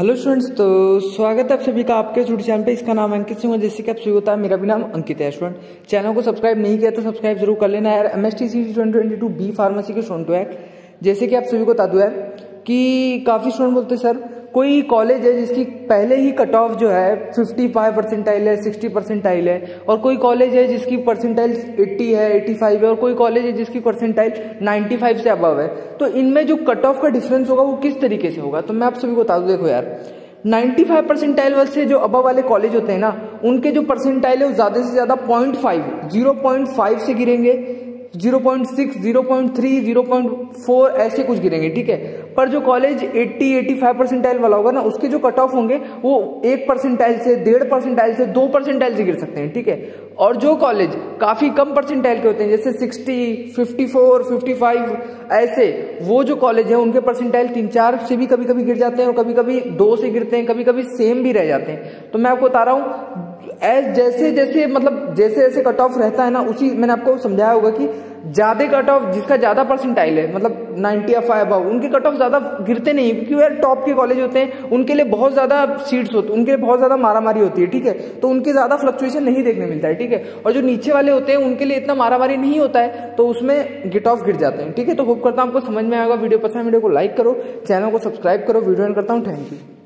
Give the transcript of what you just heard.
Hello students तो स्वागत है आप सभी का आपके स्टूडियो चैनल पे। इसका नाम अंकित सिंह है जैसे कि आप सभी होता है, मेरा भी नाम अंकित है स्टूडेंट चैनल को सब्सक्राइब नहीं किया तो सब्सक्राइब ज़रूर कर लेना यार। M S T C twenty twenty two B pharmacy के स्टूडेंट है जैसे कि आप सभी को बता दो यार, कि काफ़ी स्टूडेंट बोलते सर कोई कॉलेज है जिसकी पहले ही कट ऑफ़ जो है 55 परसेंटाइल है 60 परसेंटाइल है और कोई कॉलेज है जिसकी परसेंटाइल 80 है 85 है और कोई कॉलेज है जिसकी परसेंटाइल 95 से अबव है। तो इनमें जो कट ऑफ़ का डिफरेंस होगा वो किस तरीके से होगा? तो मैं आप सभी को बता दू देखो यार 95 परसेंटाइल से जो अब वाले कॉलेज होते हैं ना उनके जो परसेंटाइल है वो ज़्यादा से ज़्यादा पॉइंट फाइव से गिरेंगे 0.6, 0.3, 0.4 ऐसे कुछ गिरेंगे ठीक है? पर जो कॉलेज 80, 85 परसेंटाइल वाला होगा ना उसके जो कट ऑफ़ होंगे वो एक परसेंटाइल से डेढ़ परसेंटाइल से दो परसेंटाइल से गिर सकते हैं ठीक है? और जो कॉलेज काफ़ी कम परसेंटाइल के होते हैं जैसे 60, 54, 55 ऐसे वो जो कॉलेज है उनके परसेंटाइल तीन चार से भी कभी कभी गिर जाते हैं और कभी कभी दो से गिरते हैं कभी कभी सेम भी रह जाते हैं। तो मैं आपको बता रहा हूँ एज जैसे जैसे मतलब जैसे जैसे कट ऑफ़ रहता है ना उसी मैंने आपको समझाया होगा कि ज़्यादा कट ऑफ़ जिसका ज़्यादा परसेंटाइल है मतलब 90 या फाइव अबाउ उनके कट ऑफ़ ज़्यादा गिरते नहीं, क्योंकि यार टॉप के कॉलेज होते हैं, उनके लिए बहुत ज़्यादा सीट्स होती, उनके लिए बहुत ज़्यादा मारामारी होती है, ठीक है? तो उनके ज़्यादा फ्लक्चुएशन नहीं देखने मिलता है, ठीक है? और जो नीचे वाले होते हैं, उनके लिए इतना मारामारी नहीं होता है तो उसमें गिट ऑफ़ गिर जाते हैं, ठीक है? तो होप करता हूँ आपको समझ में आएगा, वीडियो पसंद वीडियो को लाइक करो चैनल को सब्सक्राइब करो, वीडियो करता हूँ थैंक यू